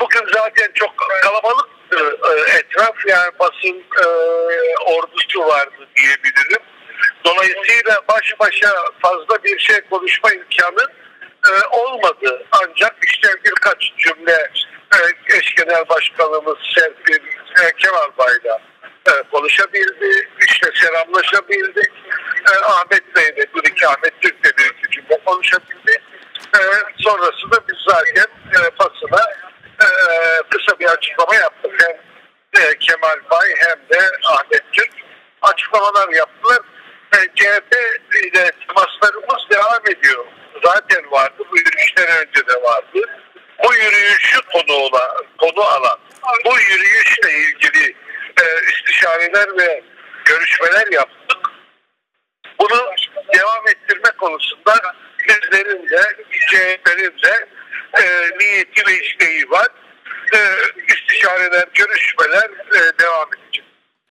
bugün zaten çok kalabalıktı e, etraf yani basın e, ordusu vardı diyebilirim. Dolayısıyla baş başa fazla bir şey konuşma imkanı e, olmadı. Ancak işte birkaç cümle e, eş genel başkanımız Serpil e, Kemal Bay'la e, konuşabildi. İşte selamlaşabildik. E, Ahmet Bey'le bir iki Ahmet Türk'le bir iki cümle konuşabildik. E, sonrasında biz zaten e, basına e, kısa bir açıklama yaptık. Hem e, Kemal Bay hem de Ahmet Türk açıklamalar yaptılar. E, CHP ile temaslarımız devam ediyor. Zaten vardı. Bu yürüyüşten önce de vardı. Bu yürüyüşü konu olan, konu alan, bu yürüyüşle ilgili e, istişareler ve görüşmeler yaptık. Bunu devam ettirme konusunda bizlerin de CHP'nin de e, niyeti ve isteği var görüşmeler, görüşmeler e, devam edecek.